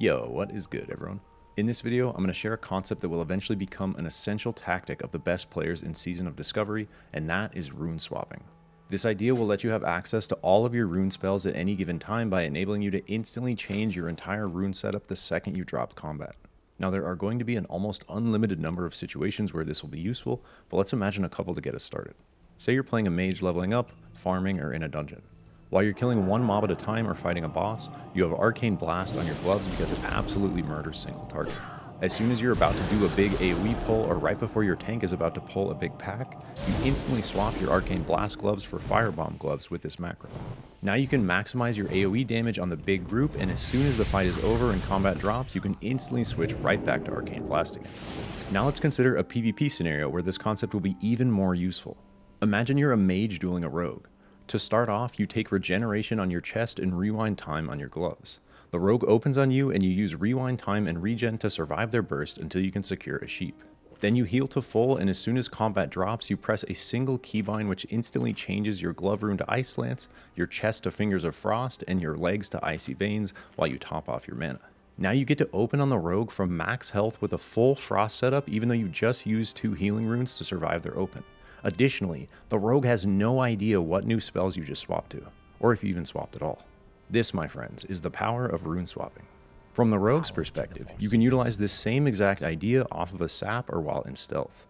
Yo, what is good everyone? In this video, I'm going to share a concept that will eventually become an essential tactic of the best players in Season of Discovery, and that is rune swapping. This idea will let you have access to all of your rune spells at any given time by enabling you to instantly change your entire rune setup the second you drop combat. Now there are going to be an almost unlimited number of situations where this will be useful, but let's imagine a couple to get us started. Say you're playing a mage leveling up, farming, or in a dungeon. While you're killing one mob at a time or fighting a boss, you have Arcane Blast on your gloves because it absolutely murders single target. As soon as you're about to do a big AoE pull or right before your tank is about to pull a big pack, you instantly swap your Arcane Blast gloves for Firebomb gloves with this macro. Now you can maximize your AoE damage on the big group and as soon as the fight is over and combat drops, you can instantly switch right back to Arcane Blast again. Now let's consider a PvP scenario where this concept will be even more useful. Imagine you're a mage dueling a rogue. To start off, you take regeneration on your chest and rewind time on your gloves. The rogue opens on you and you use rewind time and regen to survive their burst until you can secure a sheep. Then you heal to full and as soon as combat drops, you press a single keybind which instantly changes your glove rune to Ice Lance, your chest to Fingers of Frost, and your legs to Icy Veins while you top off your mana. Now you get to open on the rogue from max health with a full frost setup even though you just used two healing runes to survive their open. Additionally, the rogue has no idea what new spells you just swapped to, or if you even swapped at all. This, my friends, is the power of rune swapping. From the rogue's perspective, you can utilize this same exact idea off of a sap or while in stealth.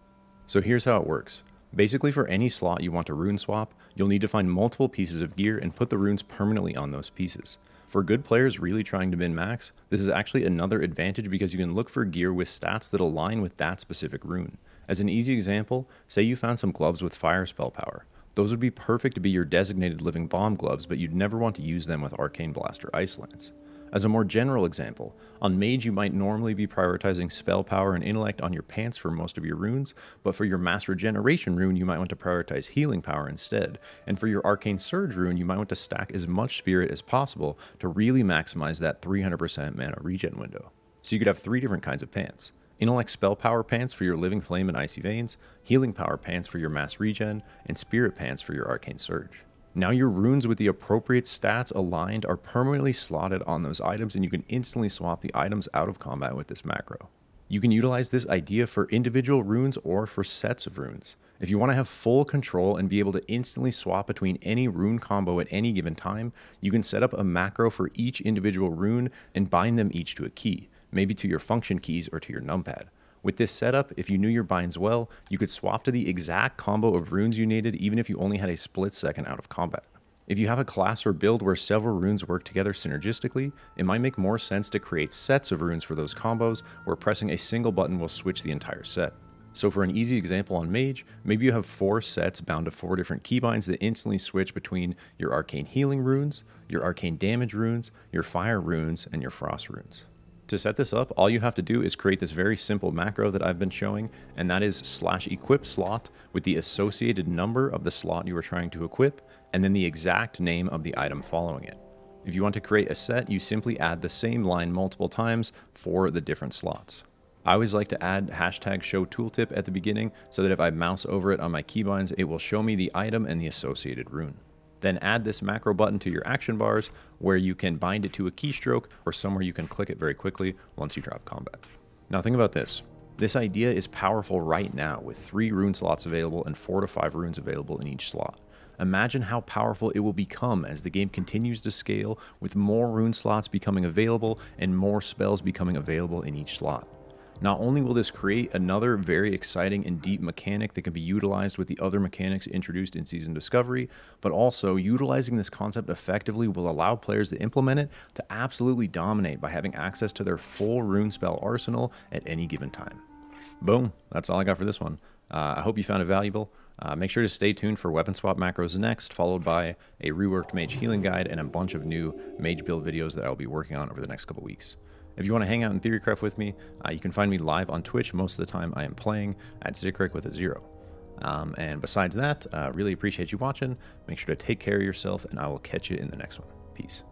So here's how it works. Basically for any slot you want to rune swap, you'll need to find multiple pieces of gear and put the runes permanently on those pieces. For good players really trying to min max, this is actually another advantage because you can look for gear with stats that align with that specific rune. As an easy example, say you found some gloves with fire spell power. Those would be perfect to be your designated living bomb gloves, but you'd never want to use them with Arcane Blaster Ice Lance. As a more general example, on Mage you might normally be prioritizing spell power and intellect on your pants for most of your runes, but for your Mass Regeneration rune you might want to prioritize healing power instead, and for your Arcane Surge rune you might want to stack as much spirit as possible to really maximize that 300% mana regen window. So you could have three different kinds of pants. Intellect Spell Power Pants for your Living Flame and Icy Veins, Healing Power Pants for your Mass Regen, and Spirit Pants for your Arcane Surge. Now your runes with the appropriate stats aligned are permanently slotted on those items and you can instantly swap the items out of combat with this macro. You can utilize this idea for individual runes or for sets of runes. If you want to have full control and be able to instantly swap between any rune combo at any given time, you can set up a macro for each individual rune and bind them each to a key maybe to your function keys or to your numpad. With this setup, if you knew your binds well, you could swap to the exact combo of runes you needed even if you only had a split second out of combat. If you have a class or build where several runes work together synergistically, it might make more sense to create sets of runes for those combos where pressing a single button will switch the entire set. So for an easy example on Mage, maybe you have four sets bound to four different keybinds that instantly switch between your arcane healing runes, your arcane damage runes, your fire runes, and your frost runes. To set this up, all you have to do is create this very simple macro that I've been showing, and that is slash equip slot with the associated number of the slot you are trying to equip, and then the exact name of the item following it. If you want to create a set, you simply add the same line multiple times for the different slots. I always like to add hashtag show tooltip at the beginning so that if I mouse over it on my keybinds, it will show me the item and the associated rune. Then add this macro button to your action bars where you can bind it to a keystroke or somewhere you can click it very quickly once you drop combat. Now think about this. This idea is powerful right now with three rune slots available and four to five runes available in each slot. Imagine how powerful it will become as the game continues to scale with more rune slots becoming available and more spells becoming available in each slot. Not only will this create another very exciting and deep mechanic that can be utilized with the other mechanics introduced in Season Discovery, but also utilizing this concept effectively will allow players to implement it to absolutely dominate by having access to their full rune spell arsenal at any given time. Boom, that's all I got for this one. Uh, I hope you found it valuable. Uh, make sure to stay tuned for weapon swap macros next, followed by a reworked mage healing guide and a bunch of new mage build videos that I'll be working on over the next couple weeks. If you want to hang out in Theorycraft with me, uh, you can find me live on Twitch. Most of the time I am playing at Zikorik with a zero. Um, and besides that, uh, really appreciate you watching. Make sure to take care of yourself, and I will catch you in the next one. Peace.